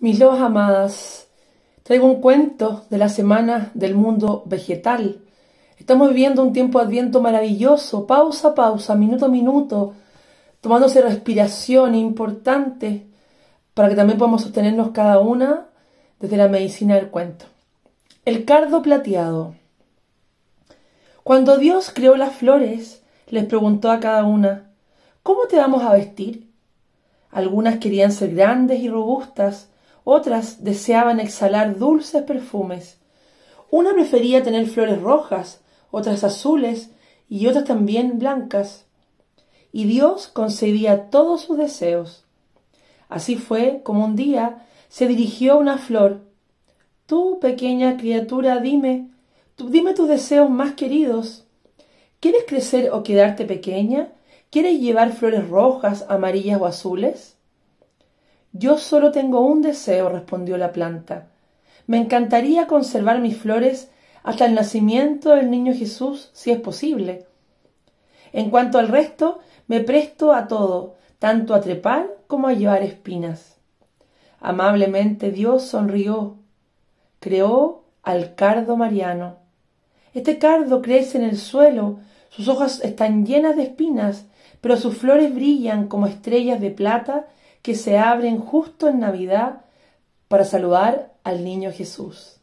Mis lobas amadas, traigo un cuento de la semana del mundo vegetal. Estamos viviendo un tiempo adviento maravilloso, pausa a pausa, minuto a minuto, tomándose respiración importante para que también podamos sostenernos cada una desde la medicina del cuento. El cardo plateado. Cuando Dios creó las flores, les preguntó a cada una, ¿cómo te vamos a vestir? Algunas querían ser grandes y robustas, otras deseaban exhalar dulces perfumes. Una prefería tener flores rojas, otras azules y otras también blancas. Y Dios concedía todos sus deseos. Así fue como un día se dirigió a una flor. Tú, pequeña criatura, dime, dime tus deseos más queridos. ¿Quieres crecer o quedarte pequeña? ¿Quieres llevar flores rojas, amarillas o azules? Yo solo tengo un deseo, respondió la planta. Me encantaría conservar mis flores hasta el nacimiento del niño Jesús, si es posible. En cuanto al resto, me presto a todo, tanto a trepar como a llevar espinas. Amablemente Dios sonrió, creó al cardo mariano. Este cardo crece en el suelo, sus hojas están llenas de espinas, pero sus flores brillan como estrellas de plata que se abren justo en Navidad para saludar al niño Jesús.